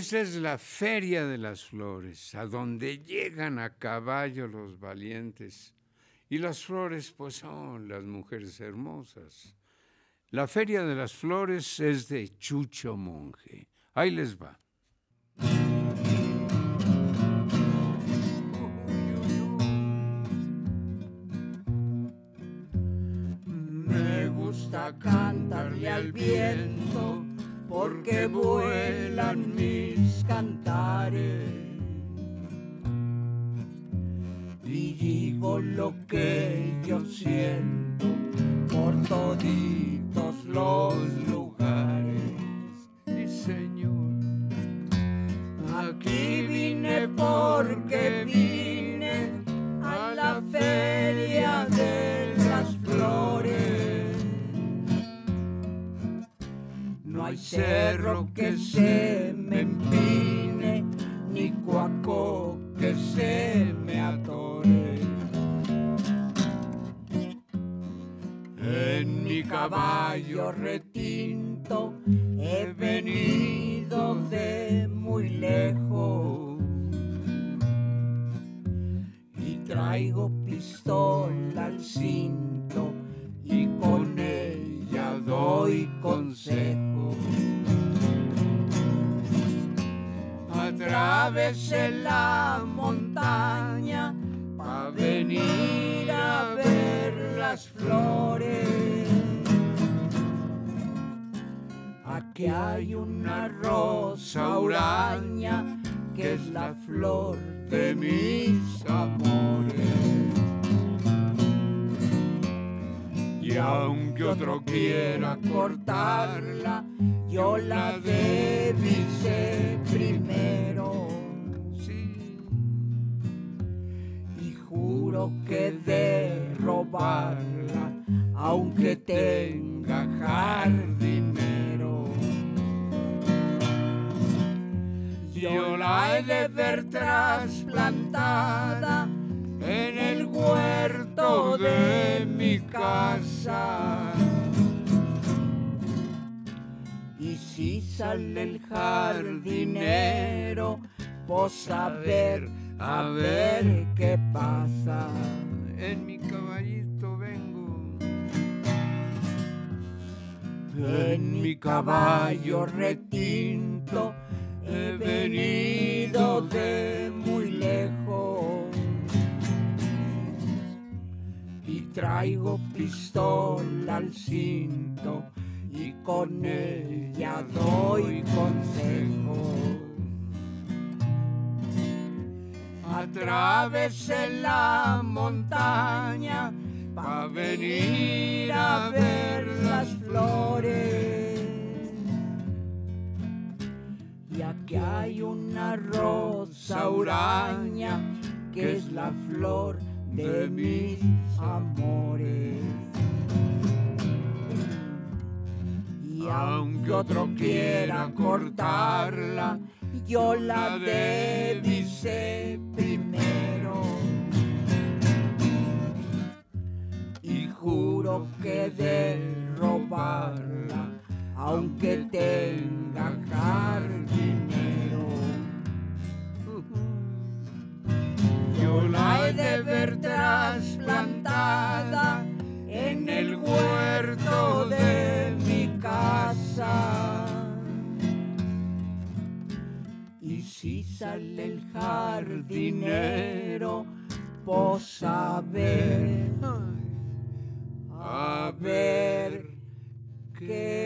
Esta es la feria de las flores, a donde llegan a caballo los valientes. Y las flores, pues son las mujeres hermosas. La feria de las flores es de Chucho Monje. Ahí les va. Gusta cantarle al viento porque vuelan mis cantares. Y digo lo que yo siento por toditos los lugares. Sí, Señor. Aquí vine porque vine cerro que se me empine, ni cuaco que se me atore. En mi caballo retinto he venido de muy lejos y traigo pistola al cinto y con ella doy consejo. Atravesé la montaña pa venir a ver las flores. Aquí hay una rosa huraña que es la flor de mis amores. Y aunque otro quiera cortarla, yo la divisé primero. Juro que de robarla, aunque tenga jardinero. Yo la he de ver trasplantada en el huerto de mi casa. Y si sale el jardinero, pues a ver, a ver qué pasa. En mi caballito vengo. En mi caballo retinto he venido de muy lejos y traigo pistola al cinto y con ella doy consejo. Atravesé la montaña pa venir a ver las flores. Y aquí hay una rosa huraña que es la flor de mis amores. Y aunque otro quiera cortarla, yo la divisé juro que de robarla, aunque tenga jardinero. Yo la he de ver trasplantada en el huerto de mi casa. Y si sale el jardinero, pues a ver, pasa.